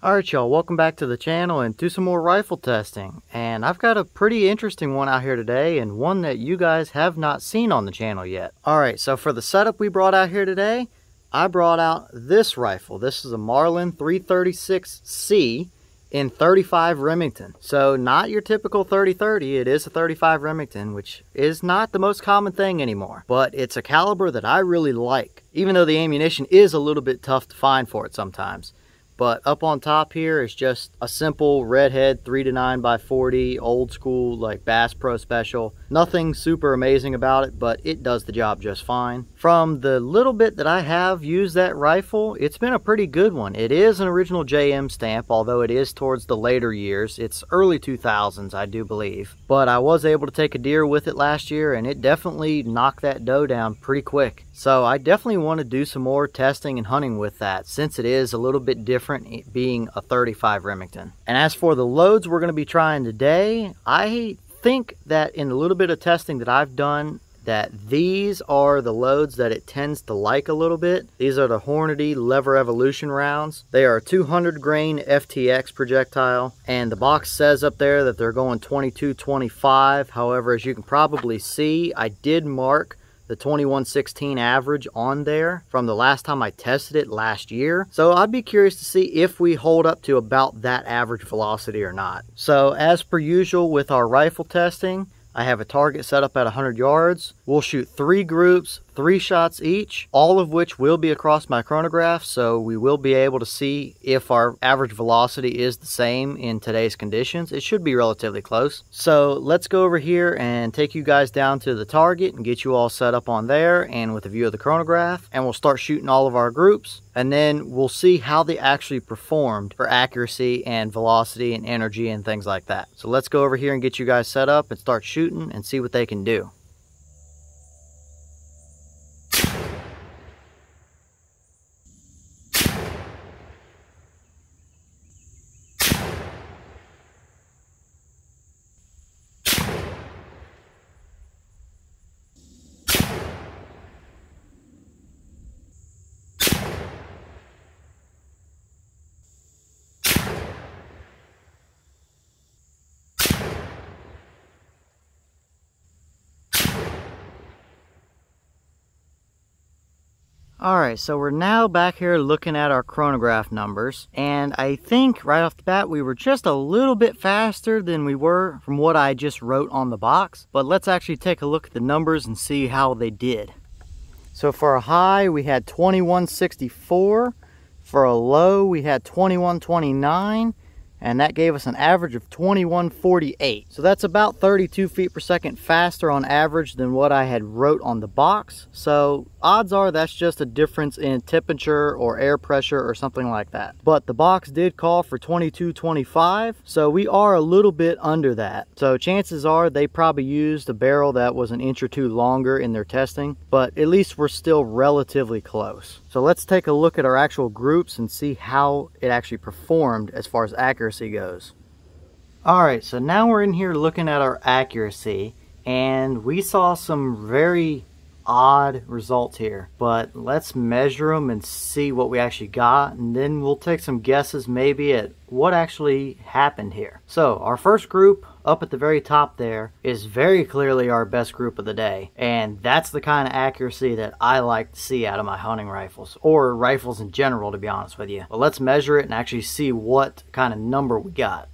Alright y'all, welcome back to the channel and do some more rifle testing. And I've got a pretty interesting one out here today and one that you guys have not seen on the channel yet. Alright, so for the setup we brought out here today, I brought out this rifle. This is a Marlin 336C in 35 Remington. So not your typical 30-30, it is a 35 Remington, which is not the most common thing anymore. But it's a caliber that I really like, even though the ammunition is a little bit tough to find for it sometimes. But up on top here is just a simple redhead 3 to 9 by 40 old school like Bass Pro Special. Nothing super amazing about it, but it does the job just fine. From the little bit that I have used that rifle, it's been a pretty good one. It is an original JM stamp, although it is towards the later years. It's early 2000s, I do believe. But I was able to take a deer with it last year, and it definitely knocked that doe down pretty quick. So I definitely want to do some more testing and hunting with that since it is a little bit different being a 35 Remington. And as for the loads we're going to be trying today, I think that in a little bit of testing that I've done that these are the loads that it tends to like a little bit. These are the Hornady Lever Evolution rounds. They are 200 grain FTX projectile and the box says up there that they're going 22-25. However, as you can probably see, I did mark the 2116 average on there from the last time I tested it last year. So I'd be curious to see if we hold up to about that average velocity or not. So as per usual with our rifle testing, I have a target set up at 100 yards. We'll shoot three groups, three shots each, all of which will be across my chronograph, so we will be able to see if our average velocity is the same in today's conditions. It should be relatively close. So let's go over here and take you guys down to the target and get you all set up on there and with a view of the chronograph, and we'll start shooting all of our groups, and then we'll see how they actually performed for accuracy and velocity and energy and things like that. So let's go over here and get you guys set up and start shooting and see what they can do. Alright, so we're now back here looking at our chronograph numbers, and I think right off the bat we were just a little bit faster than we were from what I just wrote on the box, but let's actually take a look at the numbers and see how they did. So for a high we had 2164, for a low we had 2129, and that gave us an average of 2148. So that's about 32 feet per second faster on average than what I had wrote on the box. So odds are that's just a difference in temperature or air pressure or something like that. But the box did call for 2225, so we are a little bit under that. So chances are they probably used a barrel that was an inch or two longer in their testing, but at least we're still relatively close. So let's take a look at our actual groups and see how it actually performed as far as accuracy goes. Alright, so now we're in here looking at our accuracy and we saw some very odd results here. But let's measure them and see what we actually got. And then we'll take some guesses maybe at what actually happened here. So our first group up at the very top there is very clearly our best group of the day. And that's the kind of accuracy that I like to see out of my hunting rifles or rifles in general, to be honest with you. But let's measure it and actually see what kind of number we got.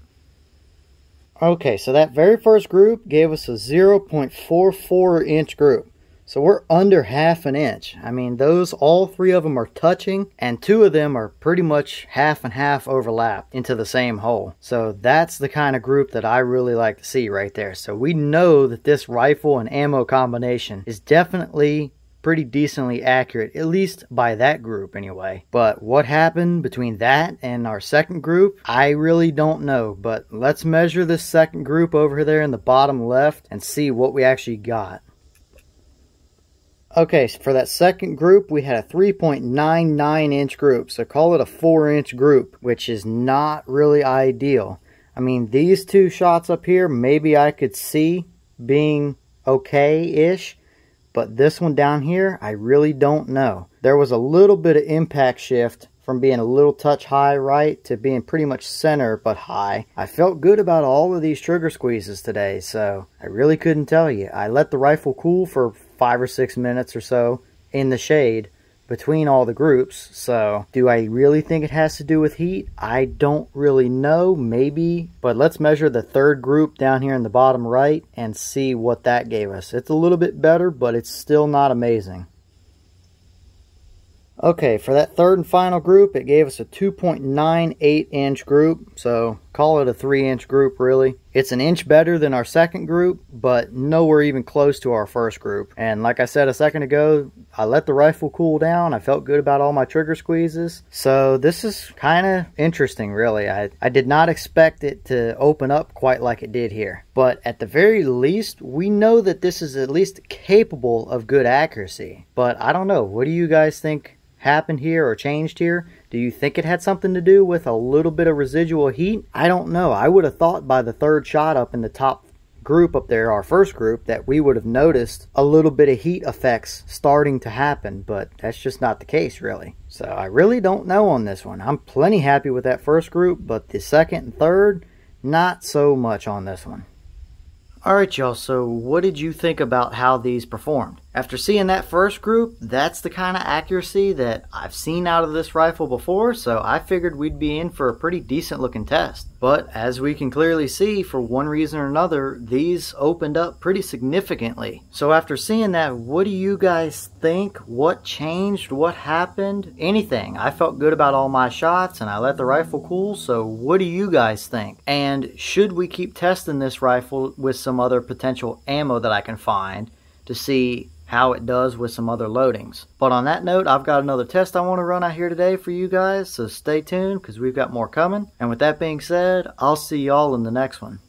Okay, so that very first group gave us a 0.44 inch group. So we're under half an inch. I mean, those, all three of them are touching, and two of them are pretty much half and half overlapped into the same hole. So that's the kind of group that I really like to see right there. So we know that this rifle and ammo combination is definitely pretty decently accurate, at least by that group anyway. But what happened between that and our second group, I really don't know. But let's measure this second group over there in the bottom left and see what we actually got. Okay, so for that second group, we had a 3.99 inch group. So call it a 4 inch group, which is not really ideal. I mean, these two shots up here, maybe I could see being okay-ish. But this one down here, I really don't know. There was a little bit of impact shift from being a little touch high right to being pretty much center but high. I felt good about all of these trigger squeezes today, so I really couldn't tell you. I let the rifle cool for five or six minutes or so in the shade between all the groups. So, do I really think it has to do with heat? I don't really know, maybe. But let's measure the third group down here in the bottom right and see what that gave us. It's a little bit better, but it's still not amazing. Okay, for that third and final group, it gave us a 2.98 inch group, so call it a 3 inch group really. It's an inch better than our second group, but nowhere even close to our first group. And like I said a second ago, I let the rifle cool down. I felt good about all my trigger squeezes. So this is kind of interesting really. I, I did not expect it to open up quite like it did here. But at the very least, we know that this is at least capable of good accuracy. But I don't know, what do you guys think happened here or changed here? Do you think it had something to do with a little bit of residual heat? I don't know. I would have thought by the third shot up in the top group up there, our first group, that we would have noticed a little bit of heat effects starting to happen, but that's just not the case really. So I really don't know on this one. I'm plenty happy with that first group, but the second and third, not so much on this one. Alright y'all, so what did you think about how these performed? After seeing that first group, that's the kind of accuracy that I've seen out of this rifle before, so I figured we'd be in for a pretty decent looking test. But as we can clearly see, for one reason or another, these opened up pretty significantly. So after seeing that, what do you guys think? What changed? What happened? Anything. I felt good about all my shots and I let the rifle cool, so what do you guys think? And should we keep testing this rifle with some other potential ammo that I can find to see how it does with some other loadings. But on that note, I've got another test I want to run out here today for you guys, so stay tuned because we've got more coming. And with that being said, I'll see y'all in the next one.